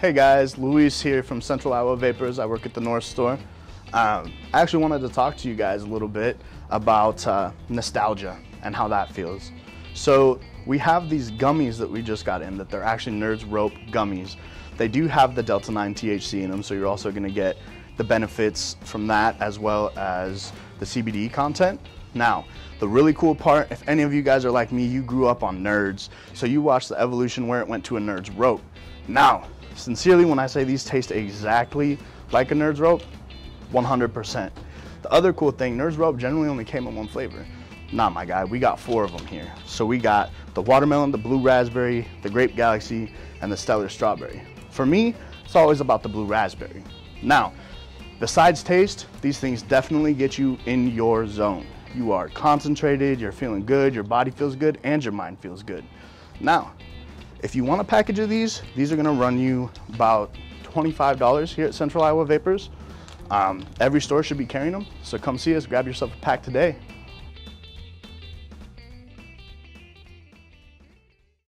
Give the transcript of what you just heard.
Hey guys, Luis here from Central Iowa Vapors. I work at the North Store. Um, I actually wanted to talk to you guys a little bit about uh, nostalgia and how that feels. So we have these gummies that we just got in that they're actually Nerds Rope gummies. They do have the Delta 9 THC in them, so you're also gonna get the benefits from that as well as the CBD content. Now, the really cool part, if any of you guys are like me, you grew up on Nerds, so you watched the evolution where it went to a Nerds Rope. Now, sincerely, when I say these taste exactly like a Nerds Rope, 100%. The other cool thing, Nerds Rope generally only came in one flavor. Nah, my guy, we got four of them here. So we got the watermelon, the blue raspberry, the grape galaxy, and the stellar strawberry. For me, it's always about the blue raspberry. Now, besides taste, these things definitely get you in your zone. You are concentrated, you're feeling good, your body feels good, and your mind feels good. Now, if you want a package of these, these are gonna run you about $25 here at Central Iowa Vapors. Um, every store should be carrying them, so come see us, grab yourself a pack today.